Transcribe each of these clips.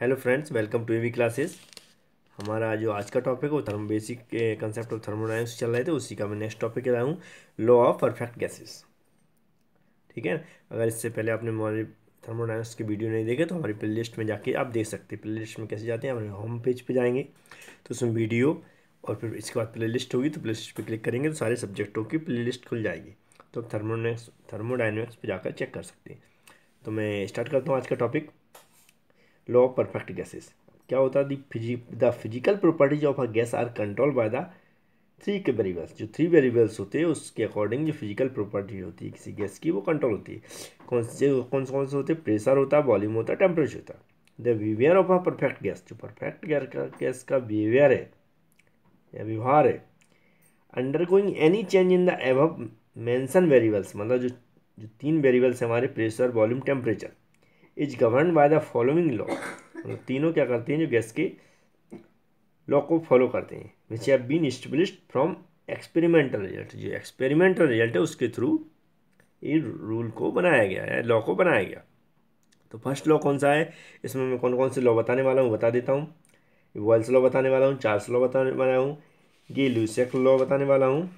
Hello friends welcome to AV classes हमारा जो आज का टॉपिक है वो therm basic concept of thermodynamics चल रहे थे उसी का मैं नेक्स्ट टॉपिक लाया हूँ लॉ ऑफ़ परफेक्ट गैसेस ठीक है? अगर इससे पहले आपने हमारे थर्मोडाइनमिक्स की वीडियो नहीं देखे तो हमारी प्ले लिस्ट में जाके आप देख सकते हैं प्ले लिस्ट में कैसे जाते हैं, हमारे होम पेज पे जाएँगे। तो उसमें वीडियो और फिर इसके बाद प्ले लिस्ट होगी तो प्ले लिस्ट पर क्लिक करेंगे तो सारे सब्जेक्टों की प्ले लिस्ट खुल जाएगी। तो आप थर्मोडाइनमिक्स थर्मोडाइनमिक्स पर जाकर चेक कर सकते हैं। तो मैं स्टार्ट करता हूँ आज का topic law of perfect gases क्या होता है? The physical properties of a gas are control by the three के वेरिएबल्स जो थ्री वेरिएबल्स होते हैं, उसके अकॉर्डिंग जो फ़िज़िकल प्रॉपर्टी होती है किसी गैस की, वो कंट्रोल होती है। कौन से कौन से कौन से होते हैं? प्रेशर होता है वॉल्यूम होता है टेम्परेचर होता है। The behaviour of a perfect gas जो परफेक्ट गैस का गैस का बिहेवियर है, या व्यवहार है under going any change in the above mentioned variables मतलब जो जो तीन वेरिएबल्स हमारे pressure volume temperature is govern by the following law. मतलब तीनों क्या करते हैं, जो गैस के लॉ को फॉलो करते हैं which have been established from experimental result जो एक्सपेरिमेंटल रिज़ल्ट है, उसके थ्रू ये रूल को बनाया गया है, लॉ को बनाया गया। तो फ़र्स्ट लॉ कौन सा है? इसमें मैं कौन कौन से लॉ बताने वाला हूँ, बता देता हूँ। वॉल्स लॉ बताने वाला हूँ चार्ल्स लॉ बताने वाला हूँ गे लूसेक लॉ बताने वाला हूँ,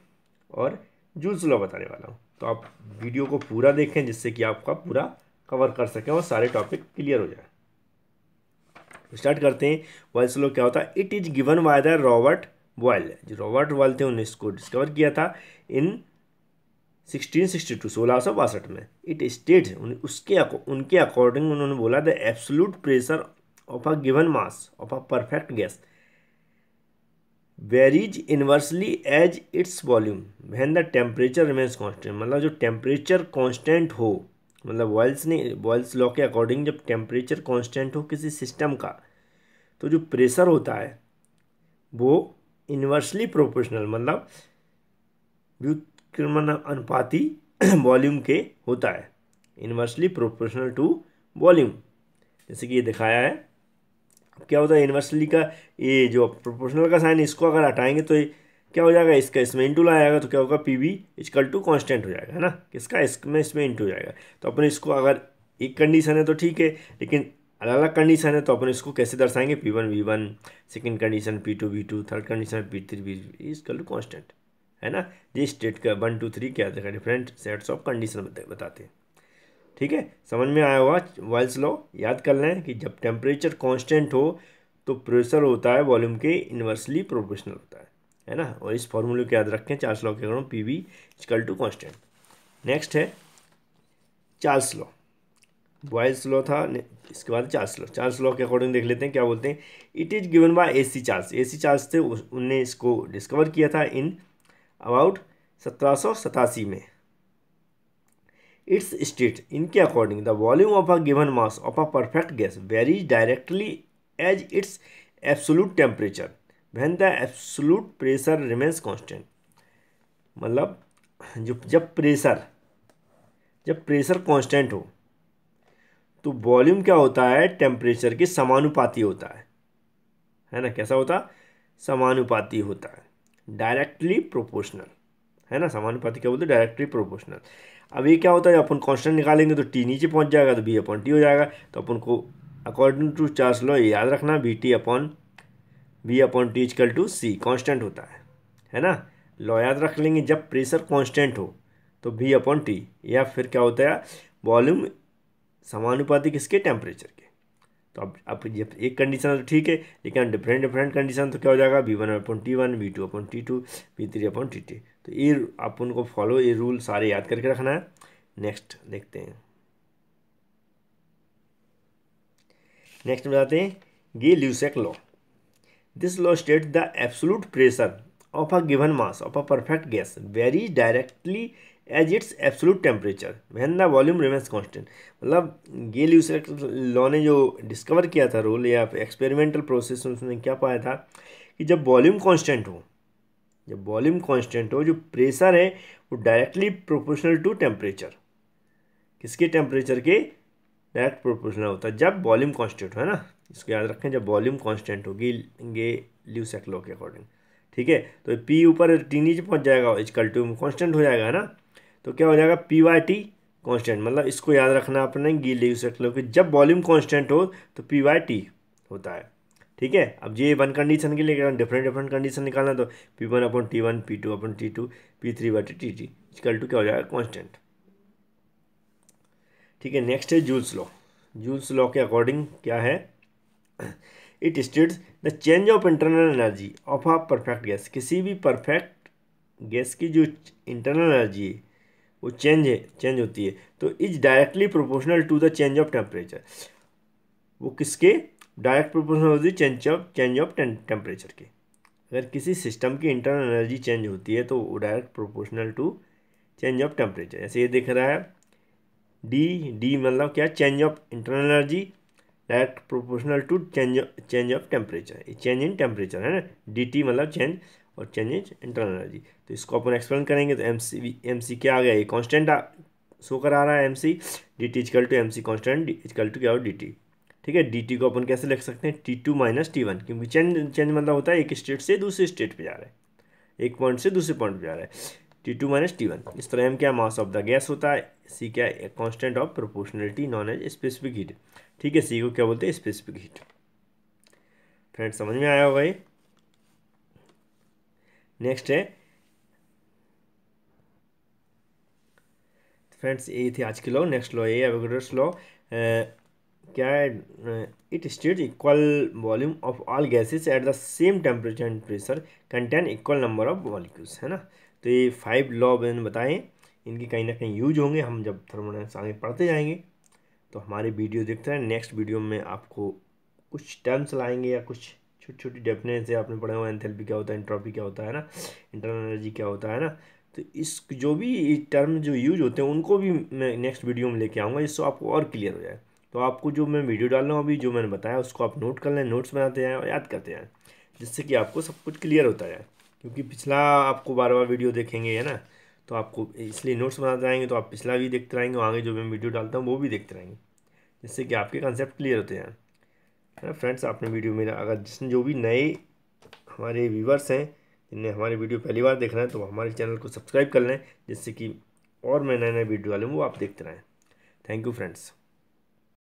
और जूल्स लॉ बताने वाला हूँ। तो आप वीडियो को पूरा देखें, जिससे कि आपका पूरा कवर कर सकें और सारे टॉपिक क्लियर हो जाए। स्टार्ट करते हैं। वॉइस लो क्या होता? है it is given by the Robert Boyle जो रॉबर्ट बॉयल थे, उन्होंने इसको डिस्कवर किया था इन 1662 सोलह सौ बासठ में। इट स्टेट उसके उनके अकॉर्डिंग उन्होंने बोला the absolute pressure of a given mass of a perfect gas varies inversely as its volume when the temperature remains constant मतलब जो टेम्परेचर कॉन्स्टेंट हो मतलब वॉल्स ने वॉल्स लॉ के अकॉर्डिंग जब टेम्परेचर कांस्टेंट हो किसी सिस्टम का तो जो प्रेशर होता है, वो इन्वर्सली प्रोपोर्शनल मतलब व्युत्क्रमण अनुपाती वॉल्यूम के होता है। इन्वर्सली प्रोपोर्शनल टू वॉल्यूम जैसे कि ये दिखाया है। अब क्या होता है इन्वर्सली का ये जो प्रोपोर्शनल का साइन इसको अगर हटाएँगे तो ये क्या हो जाएगा? इसका इसमें इंटू लाएगा तो क्या होगा? P V equal to constant हो जाएगा, है ना? किसका? इसमें इसमें इंटू हो जाएगा। तो अपन इसको अगर एक कंडीशन है तो ठीक है, लेकिन अलग अलग कंडीशन है तो अपन इसको कैसे दर्शाएँगे? P one V one second condition P two V two third condition P three V equal to constant है ना? ये स्टेट का वन टू थ्री क्या देखा? डिफरेंट सेट्स ऑफ़ कंडीशन बताते हैं। ठीक है? समझ में आया हुआ वाइल्स लॉ याद कर लें कि जब टेम्परेचर कांस्टेंट हो तो प्रेशर होता है वॉल्यूम के इन्वर्सली प्रोपोर्शनल होता है। है ना? और इस फॉर्मूले को याद रखें, चार्ल्स लॉ के according P V equal to constant next है, चार्ल्स लॉ। बॉयल्स लॉ था इसके बाद चार्ल्स लॉ। चार्ल्स लॉ के अकॉर्डिंग देख लेते हैं, क्या बोलते हैं? It is given by A C Charles A C Charles थे उनने इसको डिस्कवर किया था इन अबाउट सत्रह सौ सतासी में। इट्स स्टेट इनके according the volume of a given mass of a perfect gas varies directly as its absolute temperature when the absolute pressure remains constant मतलब जो जब प्रेशर जब प्रेशर कांस्टेंट हो तो वॉल्यूम क्या होता है? टेम्परेचर के समानुपाती होता है। है ना? कैसा होता? समानुपाती होता है। डायरेक्टली प्रोपोर्शनल है ना? समानुपाती क्या बोलते हैं? डायरेक्टली प्रोपोर्शनल अब ये क्या होता है? अपन कांस्टेंट निकालेंगे तो टी नीचे पहुँच जाएगा तो बी अपॉन टी हो जाएगा। तो अपन को अकॉर्डिंग टू चार्ज लो याद रखना B T upon V upon T equal to C constant होता है है ना? लॉ, याद रख लेंगे, जब प्रेशर कॉन्स्टेंट हो तो वी अपॉन टी या फिर क्या होता है? वॉल्यूम समानुपाती किसके टेम्परेचर के। तो अब अब जब एक कंडीशन तो ठीक है, लेकिन डिफरेंट डिफरेंट कंडीशन तो क्या हो जाएगा? V one upon T one V two upon T two V three upon T T तो ये आप उनको फॉलो ये रूल सारे याद करके रखना है। नेक्स्ट देखते हैं। नेक्स्ट बताते हैं Gay Lussac law This law states the absolute pressure of a given mass of a perfect gas varies directly as its absolute temperature when the volume remains constant मतलब गेल यूसेक लॉ ने जो discover किया था rule या experimental process उसने क्या पाया था कि जब वॉल्यूम कांस्टेंट हो, जब वॉल्यूम कांस्टेंट हो, जो प्रेशर है, वो डायरेक्टली प्रोपोर्शनल टू टेम्परेचर किसके टेम्परेचर के? डायरेक्ट प्रोपोर्शनल होता है जब वॉल्यूम कांस्टेंट हो, है ना? इसको याद रखें, जब वॉल्यूम कांस्टेंट होगी गे ल्यूसेक लॉ के अकॉर्डिंग। ठीक है? तो पी ऊपर टी नीचे पहुँच जाएगा इजकल टू कांस्टेंट हो जाएगा ना? तो क्या हो जाएगा? पी वाई टी कॉन्स्टेंट मतलब इसको याद रखना अपने गी लॉ कि, जब वॉल्यूम कॉन्स्टेंट हो तो पी वाई टी होता है। ठीक है? अब ये वन कंडीशन के लिए डिफरेंट डिफरेंट कंडीशन निकालना तो P one upon T one P two upon T two P three बटे टी टी इक्वल टू क्या हो जाएगा? कॉन्स्टेंट ठीक है? नेक्स्ट है जूल्स लॉ जूल्स लॉ के अकॉर्डिंग क्या है? It states the change of internal energy of a perfect gas किसी भी परफेक्ट गैस की जो इंटरनल एनर्जी है, वो चेंज है चेंज होती है। तो is directly proportional to the change of temperature वो किसके? डायरेक्ट प्रोपोर्शनल होती है change of change of temperature के। अगर किसी सिस्टम की इंटरनल एनर्जी चेंज होती है तो वो direct proportional to change of temperature ऐसे ये दिख रहा है डी डी मतलब क्या? Change of internal energy direct proportional to change change of temperature change in temperature है ना? डी टी मतलब चेंज और चेंज इन इंटरनल एनर्जी तो इसको अपन एक्सप्लेन करेंगे तो एम सी एम सी क्या आ गया? ये कॉन्स्टेंट शो करा रहा है M C D T equal to M C constant equal to क्या हो डी टी ठीक है? डी टी को अपन कैसे लिख सकते हैं? T two minus T one क्योंकि चेंज चेंज मतलब होता है एक स्टेट से दूसरे स्टेट पे जा रहा है। एक पॉइंट से दूसरे पॉइंट पे जा रहा है। T two minus T one इस तरह एम क्या मास ऑफ़ द गैस होता है? सी क्या है? Constant of proportionality known as specific heat ठीक है सी को क्या बोलते हैं? स्पेसिफिक हीट फ्रेंड समझ में आया होगा ये? नेक्स्ट है। फ्रेंड्स ये थी आज की लॉ नेक्स्ट लॉ ये एवोगेड्रोस लॉ क्या है? It state equal volume of all gases at the same temperature and pressure contain equal number of molecules है ना? तो ये फाइव लॉ मैंने बताए इनके कहीं ना कहीं यूज़ होंगे। हम जब थर्मोडाइनमिक्स आगे पढ़ते जाएँगे तो हमारे वीडियो देखते हैं। नेक्स्ट वीडियो में आपको कुछ टर्म्स लाएँगे या कुछ छोटी छोटी डेफिनेशन से आपने पढ़ा हुआ एंथैल्पी क्या होता है एंट्रोपी क्या होता है ना? इंटरनल एनर्जी क्या होता है ना? तो इस जो भी टर्म जो यूज़ होते हैं, उनको भी मैं नेक्स्ट वीडियो में लेके आऊँगा, जिससे आपको और क्लियर हो जाए। तो आपको जो मैं वीडियो डाल रहा हूँ अभी, जो मैंने बताया, उसको आप नोट कर लें नोट्स बनाते जाएँ और याद करते जाएँ, जिससे कि आपको सब कुछ क्लियर होता जाए। क्योंकि पिछला आपको बार बार वीडियो देखेंगे, है ना? तो आपको इसलिए नोट्स बनाते रहेंगे तो आप पिछला भी देखते रहेंगे, आगे जो मैं वीडियो डालता हूँ, वो भी देखते रहेंगे। जिससे कि आपके कंसेप्ट क्लियर होते हैं। है ना फ्रेंड्स आपने वीडियो मेरा, अगर जिसने जो भी नए हमारे व्यूवर्स हैं, जिनने हमारे वीडियो पहली बार देख रहे हैं तो हमारे चैनल को सब्सक्राइब कर लें, जिससे कि और मैं नए नए वीडियो डालूँ, वो आप देखते रहें। Thank you friends